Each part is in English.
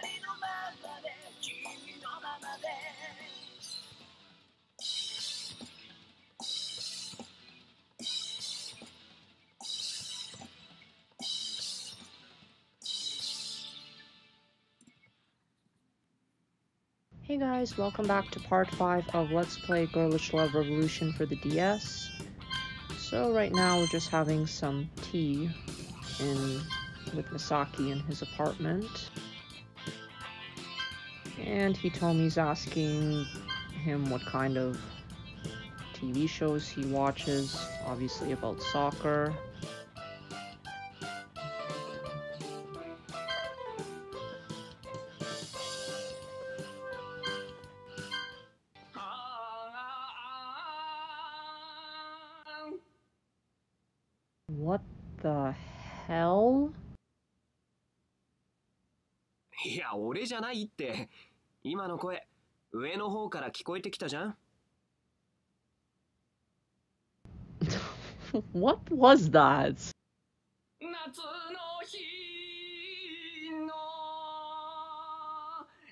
ありのままで君のままで Hey guys, welcome back to part 5 of Let's Play Girlish Love Revolution for the DS. So right now we're just having some tea in with Masaki in his apartment And he told me he's asking him what kind of TV shows he watches, obviously about soccer. What the hell? いや、俺じゃないって。 今の声、上の方から聞こえてきたじゃん？What was that? 夏の日の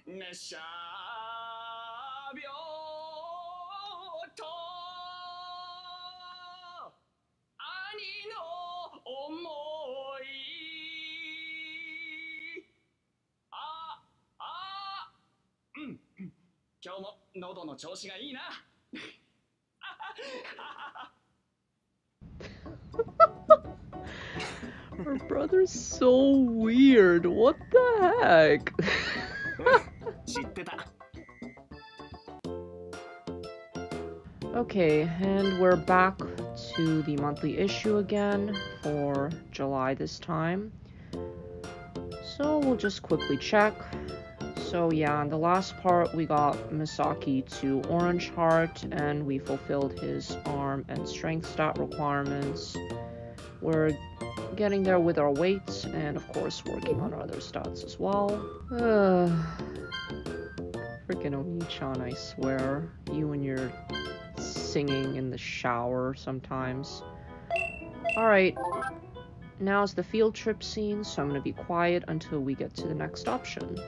熱射病喉の調子がいいな Her brother's so weird. What the heck? 知ってた。 okay, and we're back to the monthly issue again for July this time. So we'll just quickly check. So yeah, in the last part we got Masaki to Orange Heart and we fulfilled his arm and strength stat requirements. We're getting there with our weights and of course working on our other stats as well. Freaking Oni-chan, I swear. You and your singing in the shower sometimes. Alright, now's the field trip scene, so I'm gonna be quiet until we get to the next option.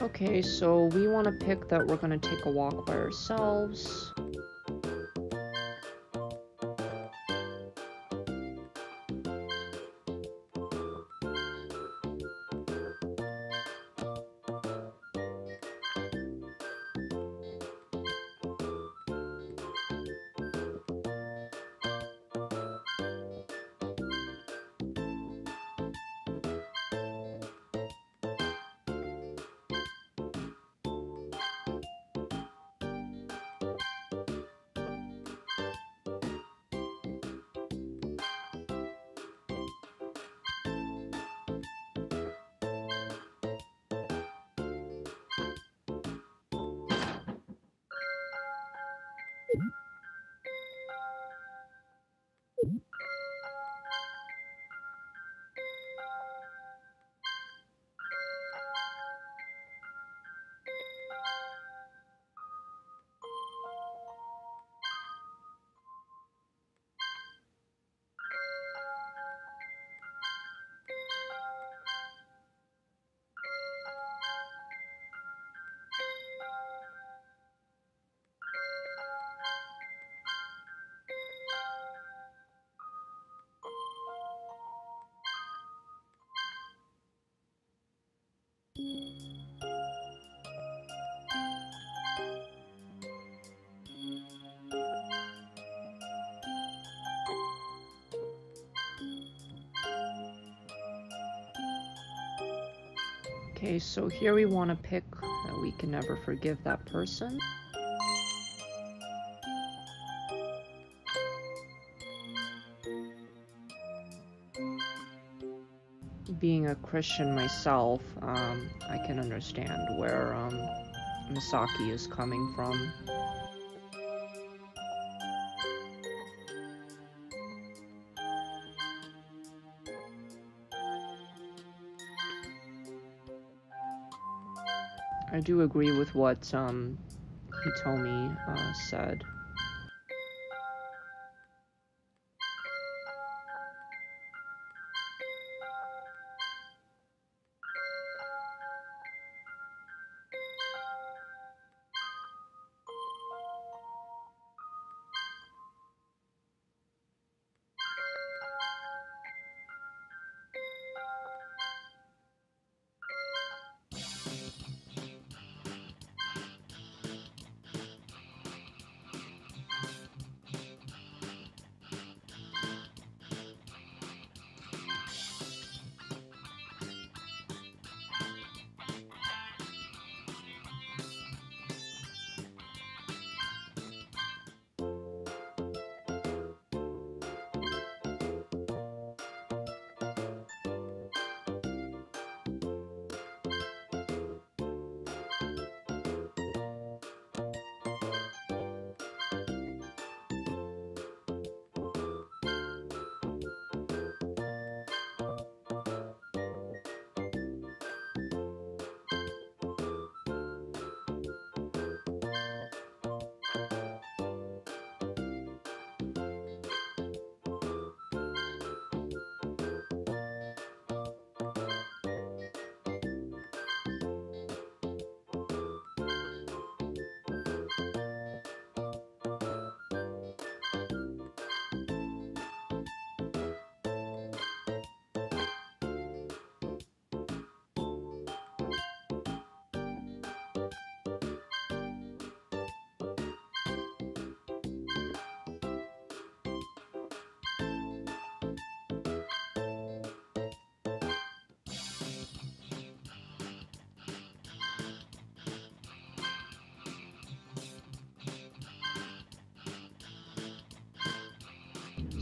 Okay, so we want to pick that we're going to take a walk by ourselves. Okay, so here we want to pick that we can never forgive that person. Being a Christian myself, um, I can understand where um, Masaki is coming from. I do agree with what um, Hitomi uh, said.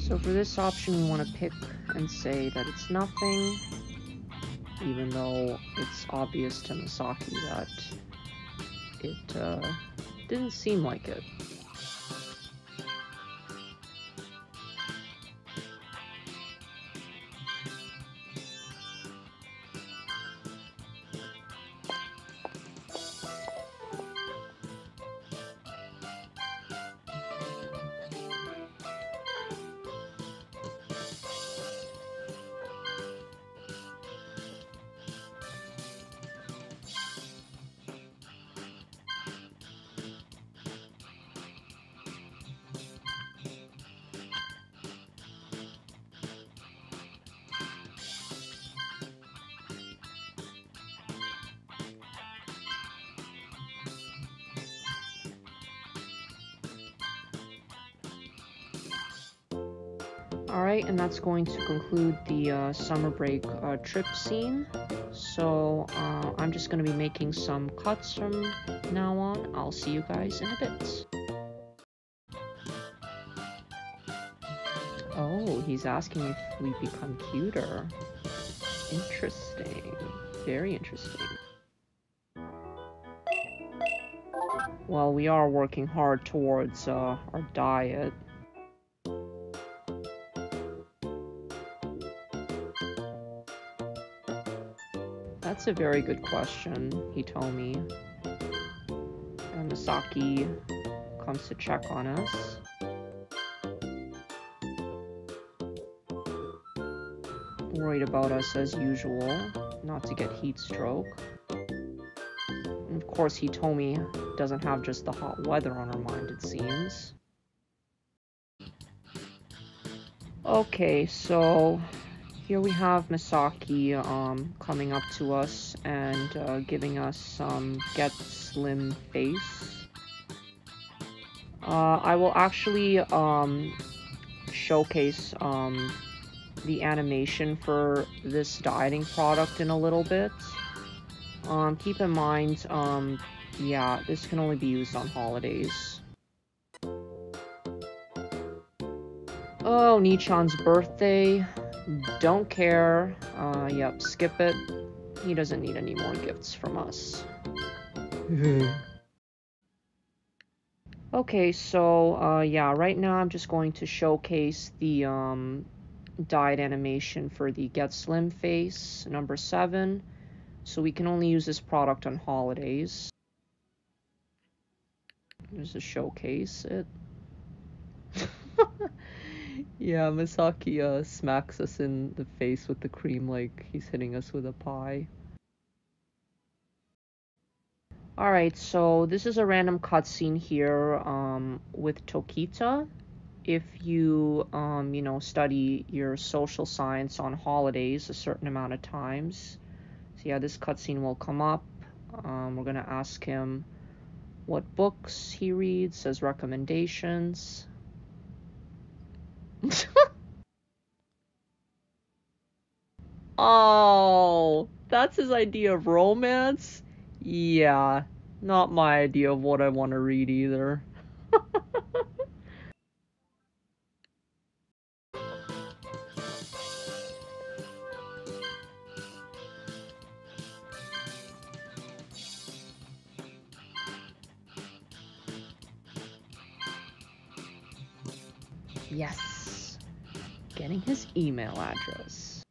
So for this option, we want to pick and say that it's nothing, even though it's obvious to Masaki that it uh, didn't seem like it. Alright, and that's going to conclude the uh, summer break uh, trip scene. So uh, I'm just going to be making some cuts from now on. I'll see you guys in a bit. Oh, he's asking if we become cuter. Interesting. Very interesting. Well, we are working hard towards uh, our diet. That's a very good question, Hitomi. And Masaki comes to check on us. Worried about us as usual, not to get heat stroke. And of course, Hitomi doesn't have just the hot weather on her mind, it seems. Okay, so here we have Masaki um, coming up to us and uh, giving us some Get Slim face. Uh, I will actually um, showcase um, the animation for this dieting product in a little bit. Um, keep in mind, um, yeah, this can only be used on holidays. Oh, Nichan's birthday. Don't care. Uh, yep, skip it. He doesn't need any more gifts from us. okay, so, uh, yeah, right now I'm just going to showcase the, um, dyed animation for the Get Slim face, number 7. So we can only use this product on holidays. There's a showcase it. yeah, Masaki uh, smacks us in the face with the cream like he's hitting us with a pie. Alright, so this is a random cutscene here um, with Tokita. If you, um, you know, study your social science on holidays a certain amount of times, yeah, this cutscene will come up. Um, we're going to ask him what books he reads as recommendations. oh, that's his idea of romance? Yeah, not my idea of what I want to read either. his email address.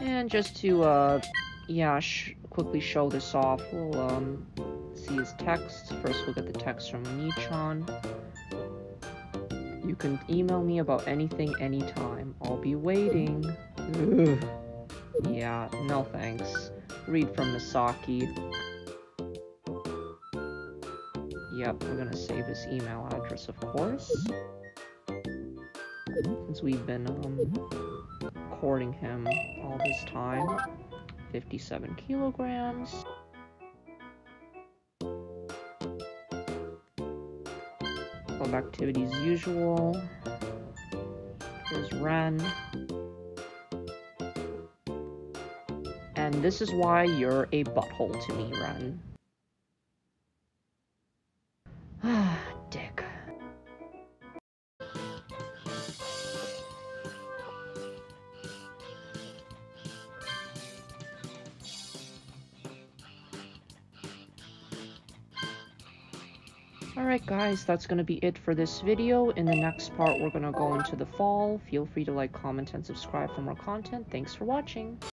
And just to, uh, yeah, sh quickly show this off, we'll, um, see his text. First, we'll get the text from Nichan. You can email me about anything, anytime. I'll be waiting. Ugh. Yeah, no thanks. Read from Masaki. Yep, we're gonna save his email address, of course. Since we've been, um, courting him all this time. 57 kilograms. Club activities usual. Here's Ren. And this is why you're a butthole to me, Ren. Alright guys, that's going to be it for this video. In the next part, we're going to go into the fall. Feel free to like, comment, and subscribe for more content. Thanks for watching.